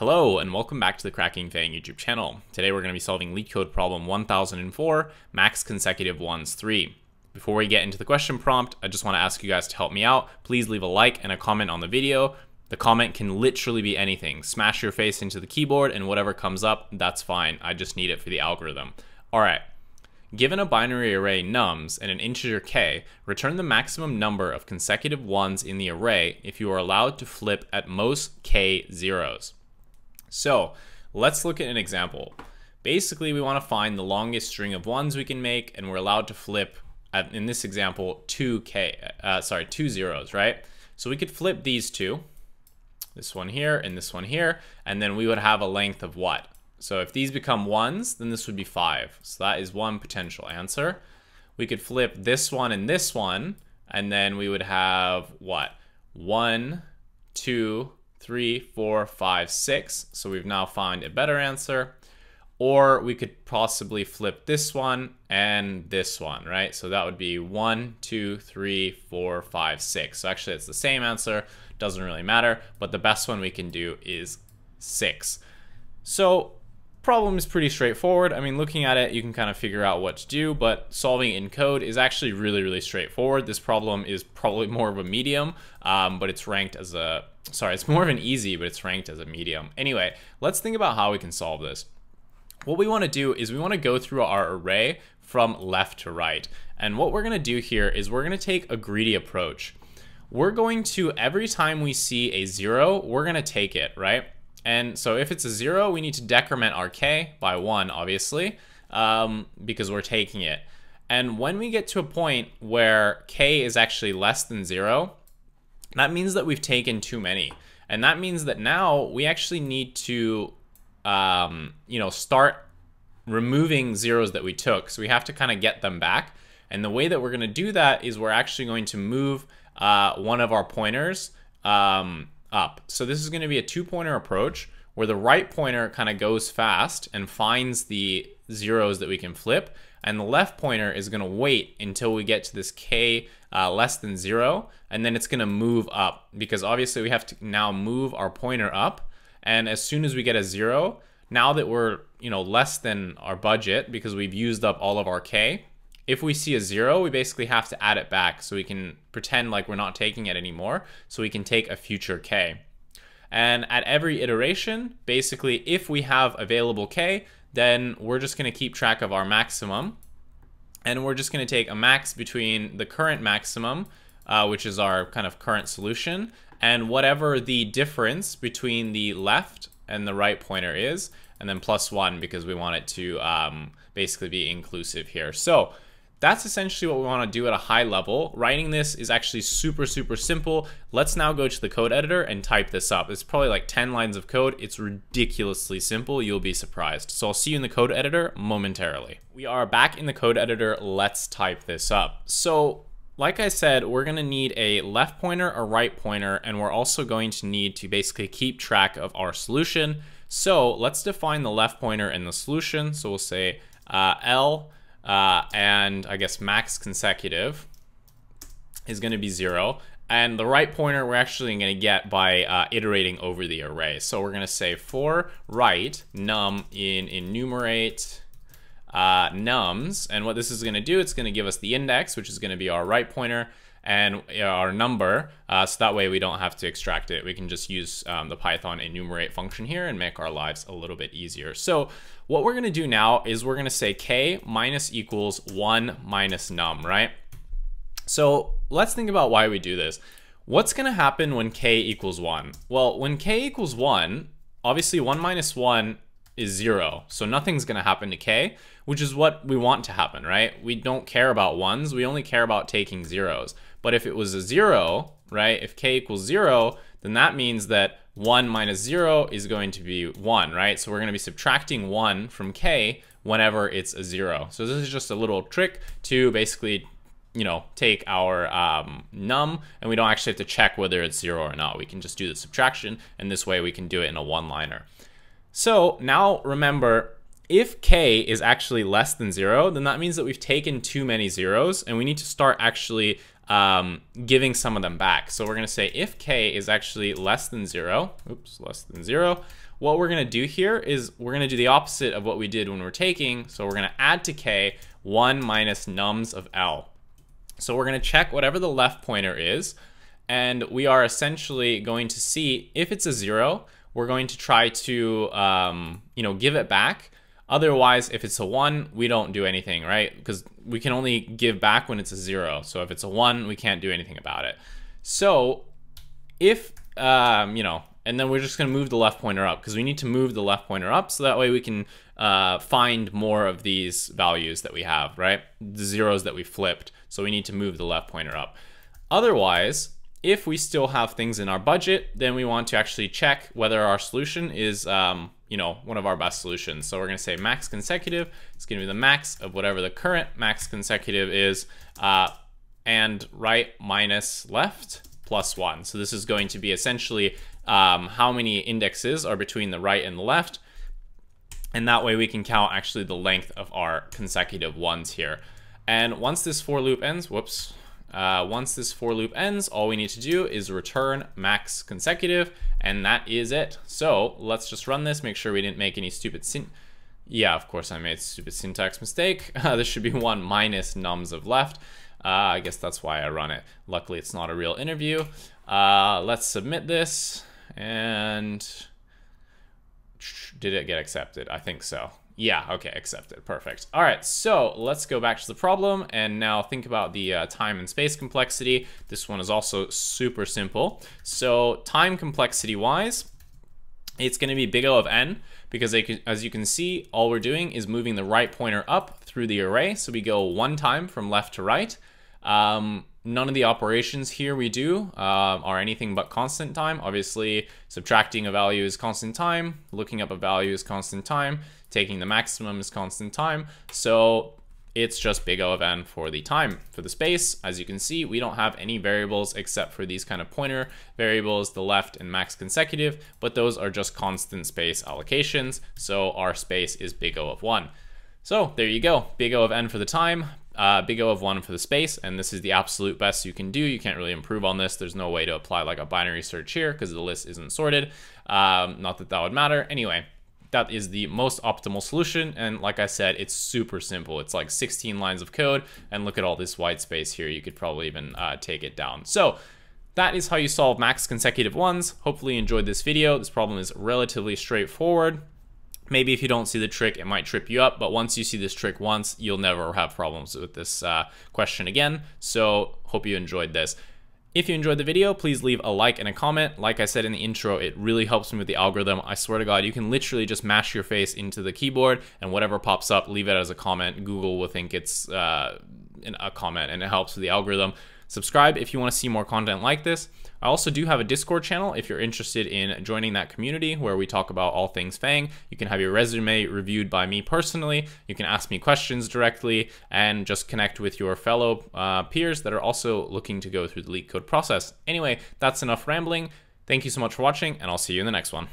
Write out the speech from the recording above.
Hello and welcome back to the Cracking FAANG YouTube channel. Today we're going to be solving LeetCode problem 1004, max consecutive ones 3. Before we get into the question prompt, I just want to ask you guys to help me out. Please leave a like and a comment on the video. The comment can literally be anything. Smash your face into the keyboard and whatever comes up, that's fine. I just need it for the algorithm. All right. Given a binary array nums and an integer k, return the maximum number of consecutive ones in the array if you are allowed to flip at most k zeros. So let's look at an example. Basically, we want to find the longest string of ones we can make, and we're allowed to flip, at, in this example, two k, uh, sorry, two zeros, right? So we could flip these two, this one here and this one here, and then we would have a length of what? So if these become ones, then this would be five. So that is one potential answer. We could flip this one and this one, and then we would have what? One, two, three, four, five, six. So we've now found a better answer. Or we could possibly flip this one and this one, right? So that would be one, two, three, four, five, six. So actually it's the same answer, doesn't really matter, but the best one we can do is six. So problem is pretty straightforward. I mean, looking at it, you can kind of figure out what to do, but solving in code is actually really, really straightforward. This problem is probably more of a medium, um, but it's ranked as a, sorry, it's more of an easy, but it's ranked as a medium. Anyway, let's think about how we can solve this. What we want to do is we want to go through our array from left to right. And what we're going to do here is we're going to take a greedy approach. We're going to, every time we see a zero, we're going to take it, right? And so if it's a zero, we need to decrement our k by one, obviously, um, because we're taking it. And when we get to a point where k is actually less than zero, that means that we've taken too many. And that means that now we actually need to, um, you know, start removing zeros that we took. So we have to kind of get them back. And the way that we're going to do that is we're actually going to move uh, one of our pointers um, up. So this is going to be a two pointer approach where the right pointer kind of goes fast and finds the zeros that we can flip. And the left pointer is going to wait until we get to this k uh, less than zero. And then it's going to move up because obviously we have to now move our pointer up. And as soon as we get a zero, now that we're you know less than our budget because we've used up all of our k, if we see a zero, we basically have to add it back so we can pretend like we're not taking it anymore so we can take a future k. And at every iteration, basically, if we have available k, then we're just going to keep track of our maximum. And we're just going to take a max between the current maximum, uh, which is our kind of current solution, and whatever the difference between the left and the right pointer is, and then plus one because we want it to um, basically be inclusive here. So that's essentially what we want to do at a high level. Writing this is actually super, super simple. Let's now go to the code editor and type this up. It's probably like 10 lines of code. It's ridiculously simple. You'll be surprised. So I'll see you in the code editor momentarily. We are back in the code editor. Let's type this up. So like I said, we're going to need a left pointer, a right pointer, and we're also going to need to basically keep track of our solution. So let's define the left pointer in the solution. So we'll say uh, L uh, and I guess max consecutive is going to be zero. And the right pointer we're actually going to get by uh, iterating over the array. So we're going to say for right num in enumerate uh, nums. And what this is going to do, it's going to give us the index, which is going to be our right pointer and our number. Uh, so that way we don't have to extract it. We can just use um, the Python enumerate function here and make our lives a little bit easier. So what we're gonna do now is we're gonna say k minus equals one minus num, right? So let's think about why we do this. What's gonna happen when k equals one? Well, when k equals one, obviously one minus one is zero. So nothing's gonna happen to k, which is what we want to happen, right? We don't care about ones, we only care about taking zeros. But if it was a zero, right, if k equals zero, then that means that one minus zero is going to be one, right? So we're gonna be subtracting one from k whenever it's a zero. So this is just a little trick to basically you know, take our um, num and we don't actually have to check whether it's zero or not. We can just do the subtraction and this way we can do it in a one-liner. So now remember, if k is actually less than zero, then that means that we've taken too many zeros and we need to start actually um, giving some of them back. So we're gonna say if k is actually less than zero, oops, less than zero, what we're gonna do here is we're gonna do the opposite of what we did when we're taking. So we're gonna add to k 1 minus nums of L. So we're gonna check whatever the left pointer is, and we are essentially going to see if it's a zero, we're going to try to, um, you know, give it back. Otherwise, if it's a one, we don't do anything, right? Because we can only give back when it's a zero. So if it's a one, we can't do anything about it. So if, um, you know, and then we're just going to move the left pointer up because we need to move the left pointer up so that way we can uh, find more of these values that we have, right? The zeros that we flipped. So we need to move the left pointer up. Otherwise, if we still have things in our budget, then we want to actually check whether our solution is, um, you know, one of our best solutions. So we're going to say max consecutive. It's going to be the max of whatever the current max consecutive is, uh, and right minus left plus one. So this is going to be essentially um, how many indexes are between the right and the left. And that way we can count actually the length of our consecutive ones here. And once this for loop ends, whoops, uh, once this for loop ends, all we need to do is return max consecutive, and that is it. So let's just run this, make sure we didn't make any stupid. Yeah, of course I made a stupid syntax mistake. Uh, this should be one minus nums of left. Uh, I guess that's why I run it. Luckily, it's not a real interview. Uh, let's submit this. And did it get accepted? I think so. Yeah, okay, accepted. Perfect. All right, so let's go back to the problem and now think about the uh, time and space complexity. This one is also super simple. So time complexity wise, it's going to be big O of n because as you can see, all we're doing is moving the right pointer up through the array. So we go one time from left to right. Um, none of the operations here we do uh, are anything but constant time. Obviously, subtracting a value is constant time, looking up a value is constant time, taking the maximum is constant time. So it's just big O of n for the time. For the space, as you can see, we don't have any variables except for these kind of pointer variables, the left and max consecutive, but those are just constant space allocations. So our space is big O of one. So there you go, big O of n for the time, uh, big O of 1 for the space, and this is the absolute best you can do. You can't really improve on this. There's no way to apply like a binary search here because the list isn't sorted. Um, not that that would matter. Anyway, that is the most optimal solution. And like I said, it's super simple. It's like 16 lines of code. And look at all this white space here. You could probably even uh, take it down. So that is how you solve max consecutive ones. Hopefully you enjoyed this video. This problem is relatively straightforward. Maybe if you don't see the trick, it might trip you up, but once you see this trick once, you'll never have problems with this uh, question again. So hope you enjoyed this. If you enjoyed the video, please leave a like and a comment. Like I said in the intro, it really helps me with the algorithm. I swear to God, you can literally just mash your face into the keyboard and whatever pops up, leave it as a comment. Google will think it's uh, a comment and it helps with the algorithm. Subscribe if you want to see more content like this. I also do have a Discord channel if you're interested in joining that community where we talk about all things FAANG. You can have your resume reviewed by me personally. You can ask me questions directly and just connect with your fellow uh, peers that are also looking to go through the LeetCode process. Anyway, that's enough rambling. Thank you so much for watching, and I'll see you in the next one.